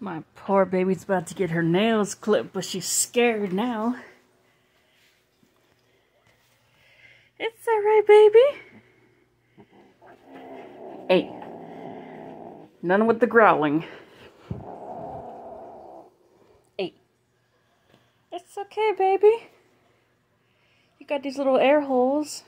My poor baby's about to get her nails clipped, but she's scared now. It's alright, baby. Hey. None with the growling. Hey. It's okay, baby. You got these little air holes.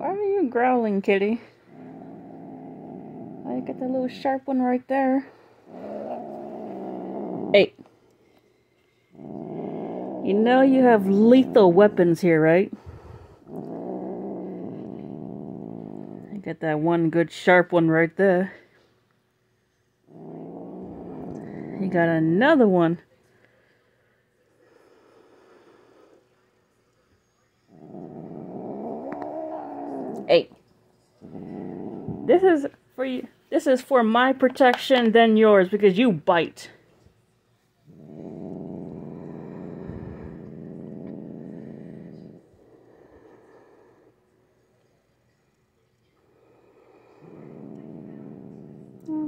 Why are you growling, kitty? Oh, I got that little sharp one right there. Hey. You know you have lethal weapons here, right? I got that one good sharp one right there. You got another one. Eight. This is for you. This is for my protection than yours because you bite.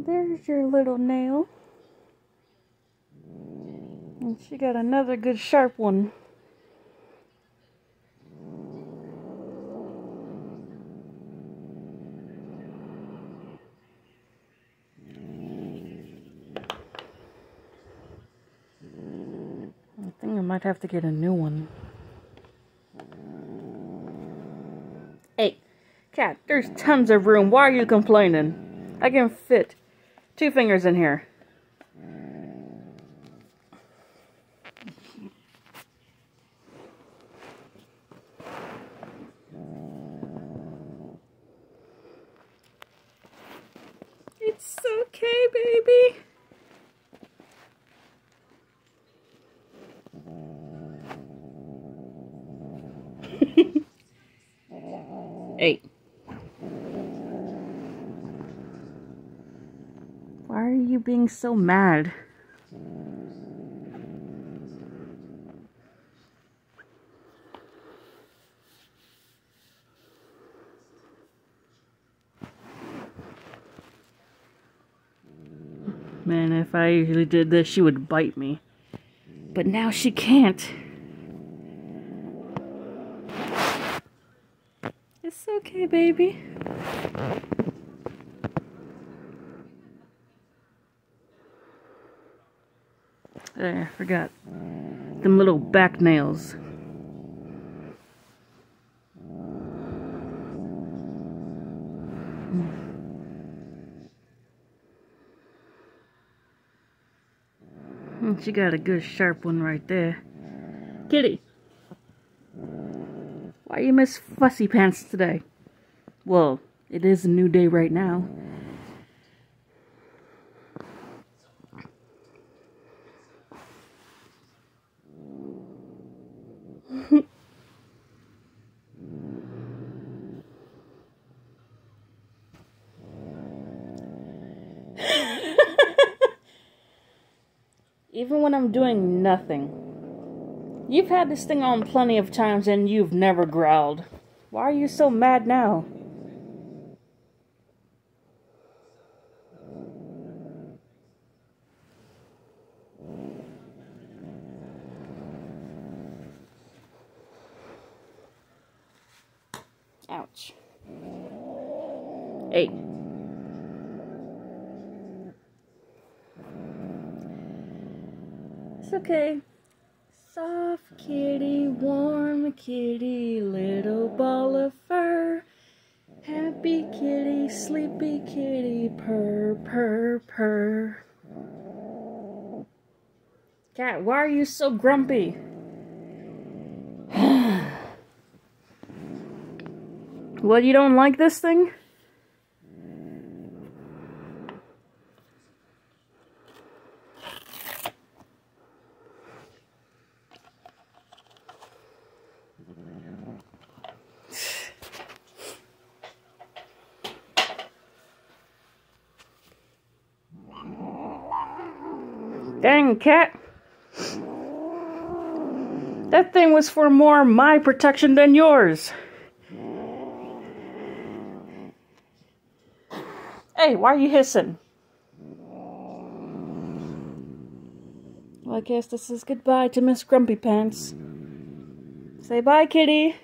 There's your little nail. And she got another good sharp one. I think I might have to get a new one. Hey, cat, there's tons of room. Why are you complaining? I can fit two fingers in here. It's okay, baby. Eight. Why are you being so mad? Man, if I usually did this, she would bite me. But now she can't. It's okay, baby. There, forgot. Them little back nails. Hmm. Hmm, she got a good sharp one right there. Kitty. Why you miss Fussy Pants today? Well, it is a new day right now. Even when I'm doing nothing. You've had this thing on plenty of times and you've never growled. Why are you so mad now? Ouch. Eight. It's okay. Soft kitty, warm kitty, little ball of fur. Happy kitty, sleepy kitty, purr, purr, purr. Cat, why are you so grumpy? what, you don't like this thing? Dang cat. That thing was for more my protection than yours. Hey, why are you hissing? Well, I guess this is goodbye to Miss Grumpy Pants. Say bye, kitty.